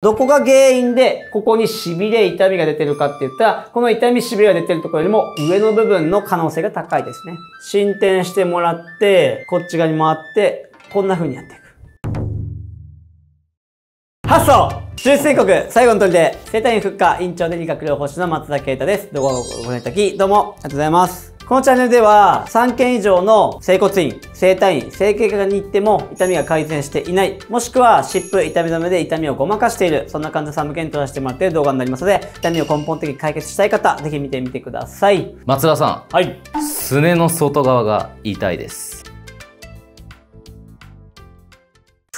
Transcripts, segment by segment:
どこが原因で、ここに痺れ、痛みが出てるかって言ったら、この痛み、痺れが出てるところよりも上の部分の可能性が高いですね。進展してもらって、こっち側に回って、こんな風にやっていく。発想中宣国最後の鳥で、生体院復活院長で理学療法士の松田啓太です。動画をご覧いただき、どうもありがとうございます。このチャンネルでは3件以上の整骨院、整体院、整形外科に行っても痛みが改善していない、もしくは湿布、痛み止めで痛みをごまかしている、そんな患者さん向けに撮らせてもらっている動画になりますので、痛みを根本的に解決したい方、ぜひ見てみてください。松田さん。はい。すねの外側が痛いです。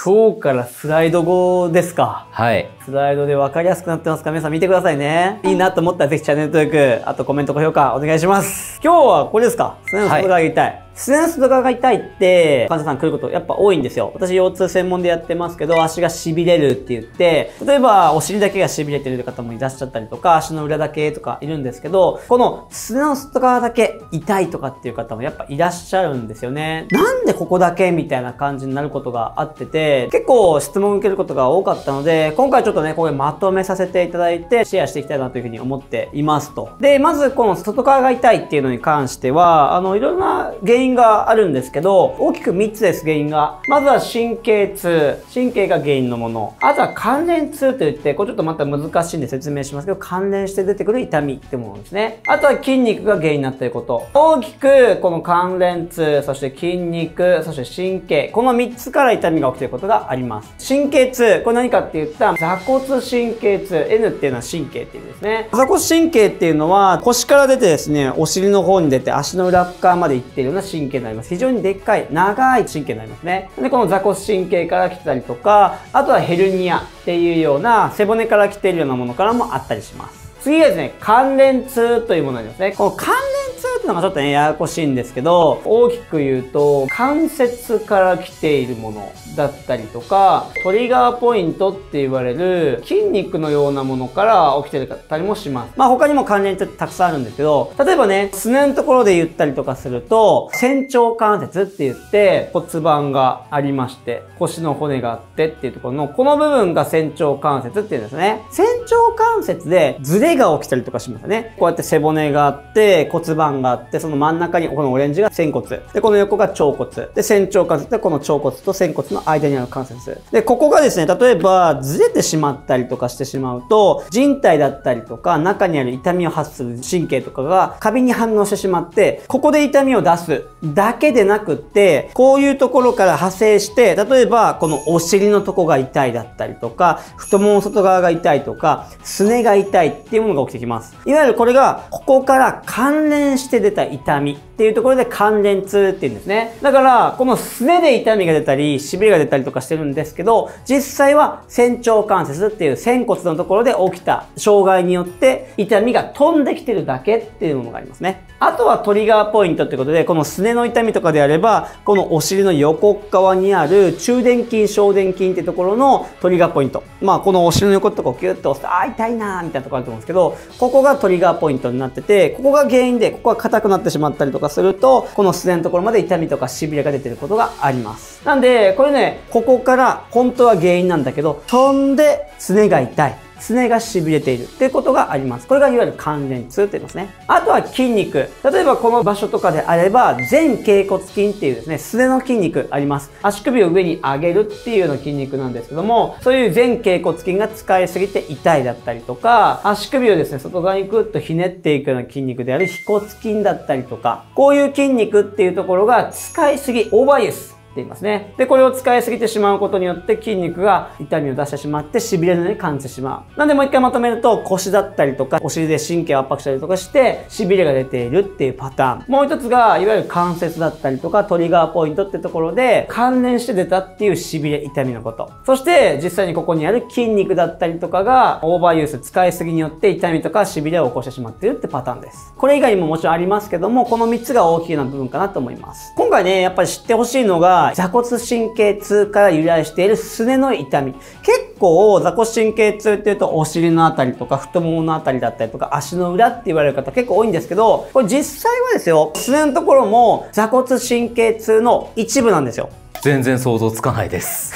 今日からスライド後ですか。はい。スライドで分かりやすくなってますか皆さん見てくださいね。いいなと思ったらぜひチャンネル登録、あとコメント、高評価お願いします。今日はこれですかすねの外側が痛い。はいすねの外側が痛いって、患者さん来ることやっぱ多いんですよ。私腰痛専門でやってますけど、足が痺れるって言って、例えばお尻だけが痺れてる方もいらっしゃったりとか、足の裏だけとかいるんですけど、このすねの外側だけ痛いとかっていう方もやっぱいらっしゃるんですよね。なんでここだけみたいな感じになることがあってて、結構質問を受けることが多かったので、今回ちょっとね、これまとめさせていただいて、シェアしていきたいなというふうに思っていますと。で、まずこの外側が痛いっていうのに関しては、あの、いろんな原因があるんですけど、大きく3つです、原因が。まずは神経痛。神経が原因のもの。あとは関連痛と言って、これちょっとまた難しいんで説明しますけど、関連して出てくる痛みってものですね。あとは筋肉が原因になっていること。大きく、この関連痛、そして筋肉、そして神経。この3つから痛みが起きていることがあります。神経痛。これ何かって言ったら、座骨神経痛。N っていうのは神経っていう意味ですね。座骨神経っていうのは、腰から出てですね、お尻の方に出て足の裏側まで行ってるような神経になります。非常にでっかい長い神経になりますね。で、この座骨神経から来てたりとか、あとはヘルニアっていうような背骨から来ているようなものからもあったりします。次はですね、関連痛というものになりますね。この関連痛っていうのがちょっとね、ややこしいんですけど、大きく言うと、関節から来ているものだったりとか、トリガーポイントって言われる筋肉のようなものから起きてたりもします。まあ他にも関連ってたくさんあるんですけど、例えばね、すねのところで言ったりとかすると、仙腸関節って言って骨盤がありまして、腰の骨があってっていうところの、この部分が仙腸関節っていうんですね。仙腸関節でズレが起きたりとかしますよね。こうやって背骨があって、骨盤ががあって、その真ん中にこのオレンジが仙骨。で、この横が腸骨。で、仙腸関節でこの腸骨と仙骨の間にある関節。で、ここがですね、例えばずれてしまったりとかしてしまうと、人体だったりとか、中にある痛みを発する神経とかがカビに反応してしまって、ここで痛みを出すだけでなくって、こういうところから派生して、例えばこのお尻のとこが痛いだったりとか、太もも外側が痛いとか、すねが痛いっていうものが起きてきます。いわゆるこれが、ここから関連して出た痛みっていうところで関連痛っていうんですね。だから、このすねで痛みが出たり、痺れが出たりとかしてるんですけど、実際は仙腸関節っていう仙骨のところで起きた障害によって痛みが飛んできてるだけっていうものがありますね。あとはトリガーポイントってことで、このすねの痛みとかであれば、このお尻の横側にある中殿筋、小殿筋ってところのトリガーポイント。まあ、このお尻の横とかをキュッと押すと、あ、痛いなーみたいなとこあると思うんですけど、ここがトリガーポイントになってて、ここが原因で、ここが硬くなってしまったりとかすると、このすねのところまで痛みとか痺れが出てることがあります。なんで、これね、ここから本当は原因なんだけど、飛んですねが痛い。すねが痺れているっていうことがあります。これがいわゆる関連痛って言いますね。あとは筋肉。例えばこの場所とかであれば、前脛骨筋っていうですね、すねの筋肉あります。足首を上に上げるっていうような筋肉なんですけども、そういう前脛骨筋が使いすぎて痛いだったりとか、足首をですね、外側にグッとひねっていくような筋肉である腓骨筋だったりとか、こういう筋肉っていうところが使いすぎ、オーバーユース。っていますね。で、これを使いすぎてしまうことによって筋肉が痛みを出してしまって痺れるのに感じてしまう。なんでもう一回まとめると腰だったりとかお尻で神経を圧迫したりとかして痺れが出ているっていうパターン。もう一つがいわゆる関節だったりとかトリガーポイントってところで関連して出たっていう痺れ痛みのこと。そして実際にここにある筋肉だったりとかがオーバーユース使いすぎによって痛みとか痺れを起こしてしまっているってパターンです。これ以外にももちろんありますけどもこの3つが大きな部分かなと思います。今回ねやっぱり知ってほしいのが座骨神経痛から由来しているすねの痛み。結構座骨神経痛っていうとお尻のあたりとか太もものあたりだったりとか足の裏って言われる方結構多いんですけど、これ実際はですよ、すねのところも座骨神経痛の一部なんですよ。全然想像つかないです。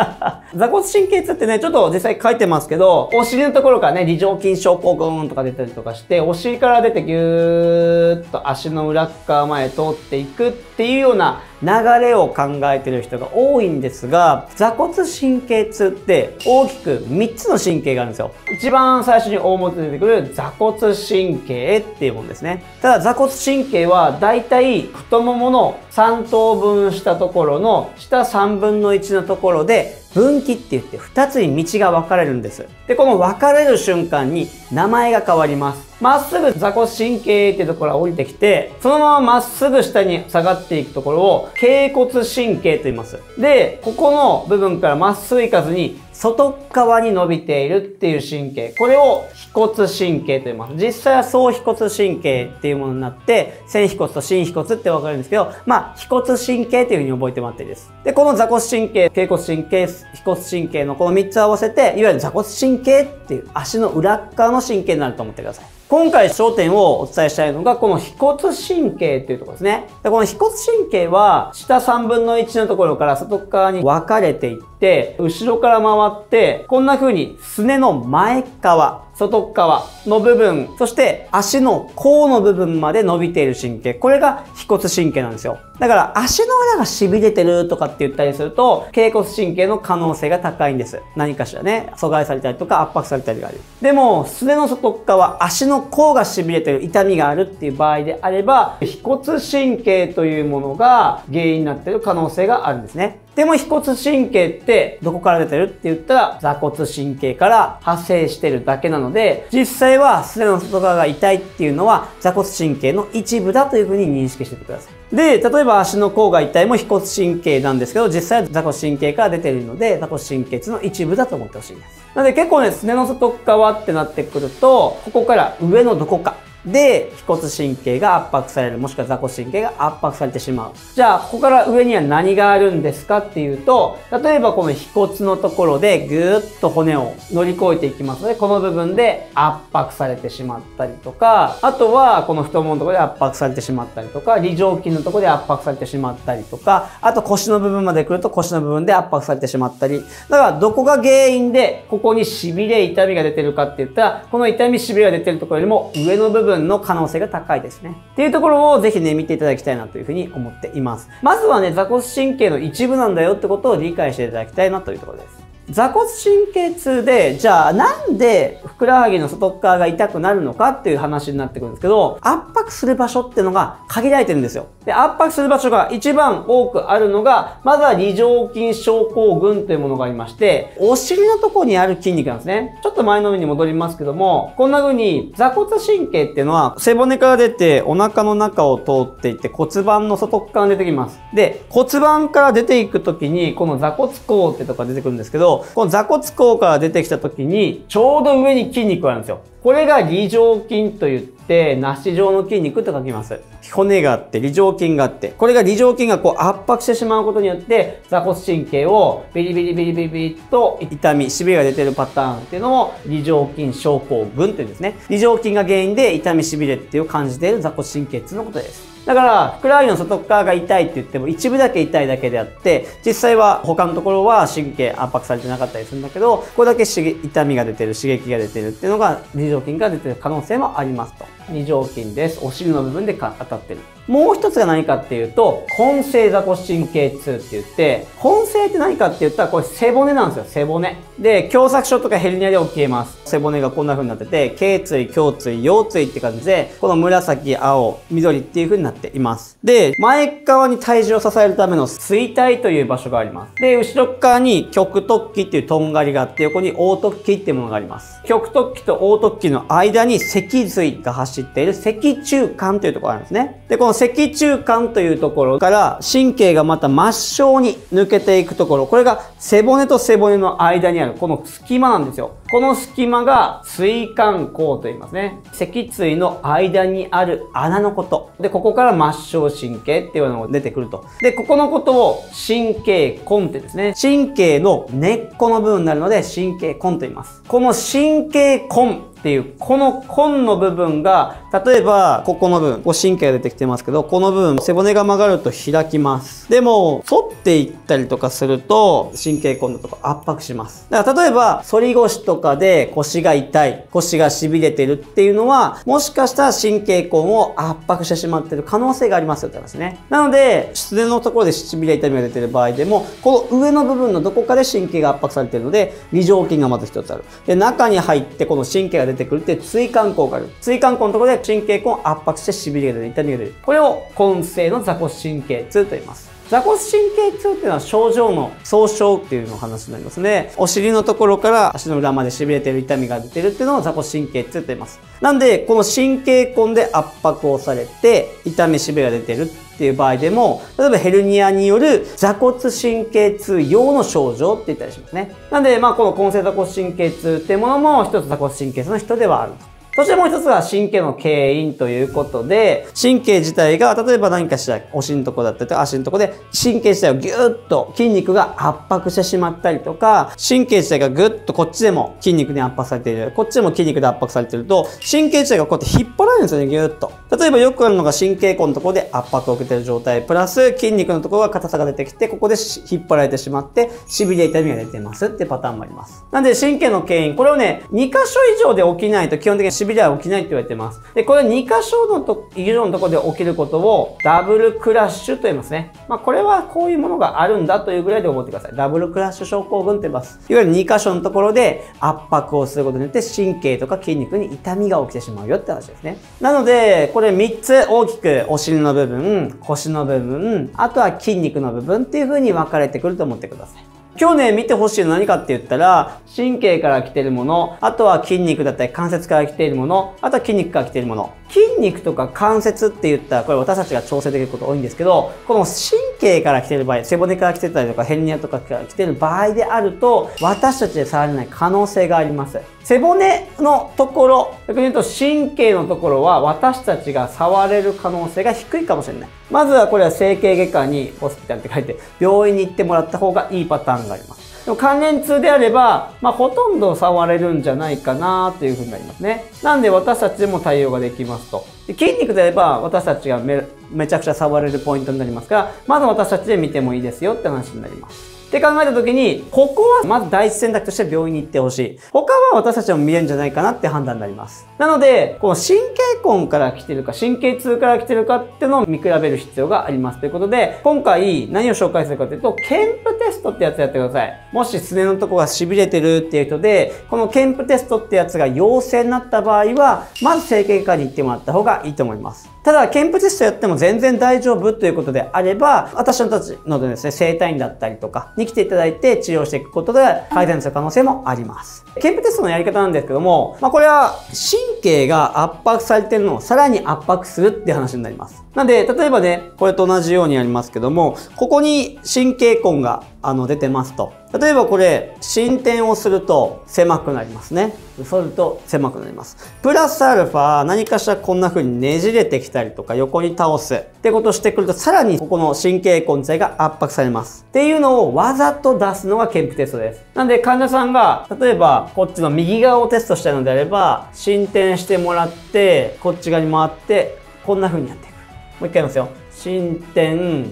座骨神経痛ってね、ちょっと実際書いてますけど、お尻のところからね、梨状筋症候群とか出たりとかして、お尻から出てぎゅーっと足の裏っ側前通っていくっていうような流れを考えてる人が多いんですが、座骨神経痛って大きく3つの神経があるんですよ。一番最初に大元に出てくる座骨神経っていうものですね。ただ座骨神経はだいたい太ももの3等分したところの下3分の1のところで分岐って言って2つに道が分かれるんです。で、この分かれる瞬間に名前が変わります。まっすぐ座骨神経っていうところが降りてきて、そのまままっすぐ下に下がっていくところを頸骨神経と言います。で、ここの部分からまっすぐ行かずに外側に伸びているっていう神経。これを腓骨神経と言います。実際は総腓骨神経っていうものになって、線腓骨と心腓骨って分かるんですけど、まあ、腓骨神経というふうに覚えてもらっていいです。で、この座骨神経、頸骨神経、腓骨神経のこの3つ合わせて、いわゆる座骨神経っていう足の裏側の神経になると思ってください。今回焦点をお伝えしたいのが、この腓骨神経っていうところですね。でこの腓骨神経は、下3分の1のところから外側に分かれていって、後ろから回って、こんな風にすねの前側、外側の部分、そして足の甲の部分まで伸びている神経。これが腓骨神経なんですよ。だから足の裏が痺れてるとかって言ったりすると、頸骨神経の可能性が高いんです。何かしらね、阻害されたりとか圧迫されたりがある。でも、すねの外側、足の甲が痺れてる、痛みがあるっていう場合であれば、腓骨神経というものが原因になっている可能性があるんですね。でも、腓骨神経ってどこから出てるって言ったら、座骨神経から発生してるだけなので、実際はすねの外側が痛いっていうのは、座骨神経の一部だというふうに認識しててください。で、例えば足の甲が痛いも腓骨神経なんですけど、実際は座骨神経から出てるので、座骨神経痛の一部だと思ってほしいです。なので結構ね、すねの外側ってなってくると、ここから上のどこか。で、腓骨神経が圧迫される、もしくは座骨神経が圧迫されてしまう。じゃあ、ここから上には何があるんですかっていうと、例えばこの腓骨のところでぐーっと骨を乗り越えていきますので、この部分で圧迫されてしまったりとか、あとはこの太もものところで圧迫されてしまったりとか、梨状筋のところで圧迫されてしまったりとか、あと腰の部分まで来ると腰の部分で圧迫されてしまったり、だからどこが原因でここに痺れ、痛みが出てるかって言ったら、この痛み、痺れが出てるところよりも上の部分の可能性が高いですね。っていうところをぜひね、見ていただきたいなというふうに思っています。まずはね、座骨神経の一部なんだよってことを理解していただきたいなというところです。座骨神経痛で、じゃあなんでふくらはぎの外側が痛くなるのかっていう話になってくるんですけど、圧迫する場所っていうのが限られてるんですよ。で、圧迫する場所が一番多くあるのが、まずは梨状筋症候群というものがありまして、お尻のとこにある筋肉なんですね。ちょっと前の上に戻りますけども、こんな風に座骨神経っていうのは背骨から出てお腹の中を通っていって骨盤の外側に出てきます。で、骨盤から出ていくときに、この座骨甲ってとこが出てくるんですけど、この座骨効果が出てきた時に、ちょうど上に筋肉があるんですよ。これが梨状筋と言って、ナシ状の筋肉と書きます。骨があって、梨状筋があって、これが梨状筋がこう圧迫してしまうことによって、座骨神経をビリビリビリビリビリと痛み、痺れが出てるパターンっていうのを梨状筋症候群っていうんですね。梨状筋が原因で痛み、痺れっていう感じている座骨神経痛のことです。だから、ふくらはぎの外側が痛いって言っても一部だけ痛いだけであって、実際は他のところは神経圧迫されてなかったりするんだけど、これだけ痛みが出てる、刺激が出てるっていうのが、筋が出てる可能性もありますと。二条筋です。お尻の部分で当たってる。もう一つが何かっていうと、根性座骨神経痛って言って、根性って何かって言ったら、これ背骨なんですよ、背骨。で、狭窄症とかヘルニアで起きえます。背骨がこんな風になってて、頸椎、胸椎、腰椎って感じで、この紫、青、緑っていう風になっています。で、前側に体重を支えるための椎体という場所があります。で、後ろ側に極突起っていうとんがりがあって、横に凹凸起っていうものがあります。極突起と凹凸起の間に脊髄が走っている脊柱管というところがあるんですね。で、この脊柱管というところから神経がまた末梢に抜けていくところ、これが背骨と背骨の間にあるこの隙間なんですよ。この隙間が椎間孔と言いますね。脊椎の間にある穴のこと。で、ここから末梢神経っていうのが出てくると。で、ここのことを神経根ってですね。神経の根っこの部分になるので神経根と言います。この神経根っていう、この根の部分が、例えば、ここの部分、こう神経が出てきてますけど、この部分、背骨が曲がると開きます。でも、反っていったりとかすると、神経根のとこ圧迫します。だから例えば、反り腰とかかで腰が痛い、腰が痺れてるっていうのは、もしかしたら神経根を圧迫してしまってる可能性がありますよって話ね。なので、失恋のところで痺れ痛みが出てる場合でも、この上の部分のどこかで神経が圧迫されてるので、微状筋がまず一つある。で、中に入ってこの神経が出てくるって椎間孔がある。椎間孔のところで神経根を圧迫して痺れが出る、痛みが出る。これを根性の座骨神経痛と言います。座骨神経痛っていうのは症状の総称っていうの話になりますね。お尻のところから足の裏まで痺れてる痛みが出てるっていうのを座骨神経痛と言います。なんで、この神経根で圧迫をされて痛み痺れが出てるっていう場合でも、例えばヘルニアによる座骨神経痛用の症状って言ったりしますね。なんで、まあこの根性座骨神経痛っていうものも一つ座骨神経痛の人ではあると。そしてもう一つが神経の牽引ということで、神経自体が例えば何かしらお尻のとこだったりとか足のとこで神経自体をギューッと筋肉が圧迫してしまったりとか、神経自体がグッとこっちでも筋肉に圧迫されている、こっちでも筋肉で圧迫されていると、神経自体がこうやって引っ張られるんですよね、ギューッと。例えばよくあるのが神経根のところで圧迫を受けている状態、プラス筋肉のところが硬さが出てきて、ここで引っ張られてしまって、痺れ痛みが出てますってパターンもあります。なんで神経の牽引、これをね、2箇所以上で起きないと基本的に痺れは起きないって言われてます。で、これ2箇所のと以上のところで起きることをダブルクラッシュと言いますね。まあこれはこういうものがあるんだというぐらいで思ってください。ダブルクラッシュ症候群って言います。いわゆる2箇所のところで圧迫をすることによって神経とか筋肉に痛みが起きてしまうよって話ですね。なので、これ3つ大きくお尻の部分、腰の部分、あとは筋肉の部分っていう風に分かれてくると思ってください。今日ね、見てほしいの何かって言ったら、神経から来てるもの、あとは筋肉だったり関節から来ているもの、あとは筋肉から来ているもの。筋肉とか関節って言ったら、これ私たちが調整できること多いんですけど、この神経から来てる場合、背骨から来てたりとか、ヘルニアとかから来てる場合であると、私たちで触れない可能性があります。背骨のところ、逆に言うと神経のところは私たちが触れる可能性が低いかもしれない。まずはこれは整形外科にホスピタルって書いて、病院に行ってもらった方がいいパターン考えます。でも関連痛であれば、まあ、ほとんど触れるんじゃないかなというふうになりますね。なんで私たちでも対応ができますと。で筋肉であれば私たちがめめちゃくちゃ触れるポイントになりますから、まず私たちで見てもいいですよって話になります。って考えた時に、ここはまず第一選択として病院に行ってほしい。他は私たちも見えるんじゃないかなって判断になります。なので、この神経根から来てるか、神経痛から来てるかっていうのを見比べる必要があります。ということで、今回何を紹介するかというと、ケンプテストってやつやってください。もしすねのとこが痺れてるっていう人で、このケンプテストってやつが陽性になった場合は、まず整形外科に行ってもらった方がいいと思います。ただ、ケンプテストやっても全然大丈夫ということであれば、私たちのですね、整体院だったりとかに来ていただいて治療していくことで改善する可能性もあります。ケンプテストのやり方なんですけども、まあ、これは神経が圧迫されているのをさらに圧迫するって話になります。なんで、例えばね、これと同じようにやりますけども、ここに神経根があの出てますと。例えばこれ、進展をすると狭くなりますね。そうすると狭くなります。プラスアルファ、何かしらこんな風にねじれてきたりとか横に倒すってことをしてくると、さらにここの神経根材が圧迫されます。っていうのをわざと出すのがケンプテストです。なんで患者さんが、例えばこっちの右側をテストしたいのであれば、進展してもらって、こっち側に回って、こんな風にやっていく。もう一回言いますよ。進展、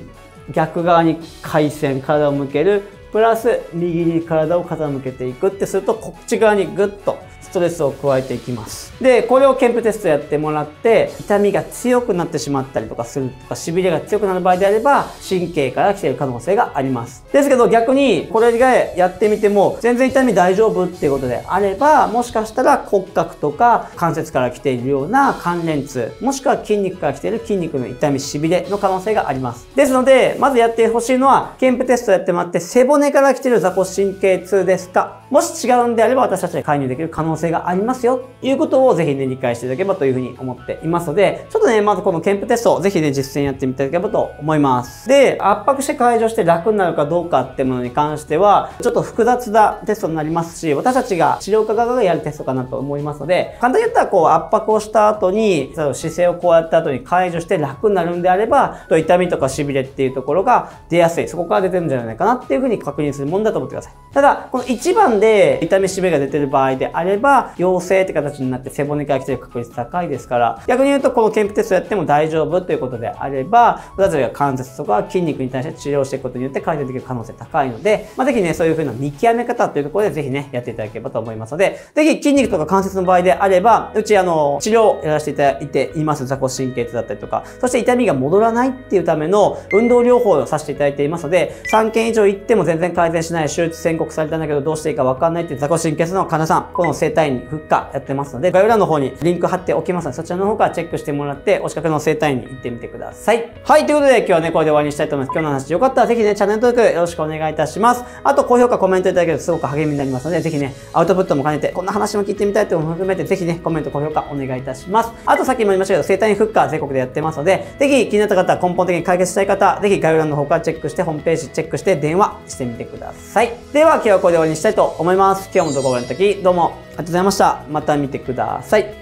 逆側に回線、体を向ける。プラス、右に体を傾けていくってすると、こっち側にグッとストレスを加えていきます。で、これをケンプテストやってもらって、痛みが強くなってしまったりとかするとか、痺れが強くなる場合であれば、神経から来ている可能性があります。ですけど逆に、これがやってみても、全然痛み大丈夫っていうことであれば、もしかしたら骨格とか関節から来ているような関連痛、もしくは筋肉から来ている筋肉の痛み、痺れの可能性があります。ですので、まずやってほしいのは、ケンプテストやってもらって、背骨から来ている座骨神経痛ですか？もし違うんであれば、私たちで介入できる可能能性がありますよ、ということをぜひね、理解していただければというふうに思っていますので、ちょっとね、まずこのケンプテストをぜひね、実践やってみていただければと思います。で、圧迫して解除して楽になるかどうかってものに関しては、ちょっと複雑なテストになりますし、私たちが治療家側がやるテストかなと思いますので、簡単に言ったらこう圧迫をした後に、その姿勢をこうやった後に解除して楽になるんであれば、と痛みとか痺れっていうところが出やすい、そこから出てるんじゃないかなっていうふうに確認するもんだと思ってください。ただ、この1番で痛み痺れが出てる場合であれば、ば、陽性って形になって背骨から来てる確率高いですから、逆に言うとこの検プテストやっても大丈夫ということであれば、それぞれ関節とか筋肉に対して治療していくことによって改善できる可能性高いので、まあ、ぜひね、そういう風な見極め方というところでぜひね、やっていただければと思いますので、ぜひ筋肉とか関節の場合であれば、うちあの、治療をやらせていただいています。座骨神経痛だったりとか、そして痛みが戻らないっていうための運動療法をさせていただいていますので、3件以上行っても全然改善しない、手術宣告されたんだけどどうしていいかわかんないっていう座骨神経痛の患者さん、この生体院復活やってますので、概要欄の方にリンク貼っておきますので、そちらの方からチェックしてもらって、お近くの生体院に行ってみてください。はい、ということで今日はね、これで終わりにしたいと思います。今日の話よかったらぜひね、チャンネル登録よろしくお願いいたします。あと、高評価、コメントいただけるとすごく励みになりますので、ぜひね、アウトプットも兼ねて、こんな話も聞いてみたいというのも含めて、ぜひね、コメント、高評価お願いいたします。あと、さっきも言いましたけど、生体院復活全国でやってますので、ぜひ気になった方、根本的に解決したい方、ぜひ概要欄の方からチェックして、ホームページチェックして電話してみてください。では、今日はこれで終わりにしたいと思います。今日も動画をご覧いただき、どうもがとうございました。また見てください。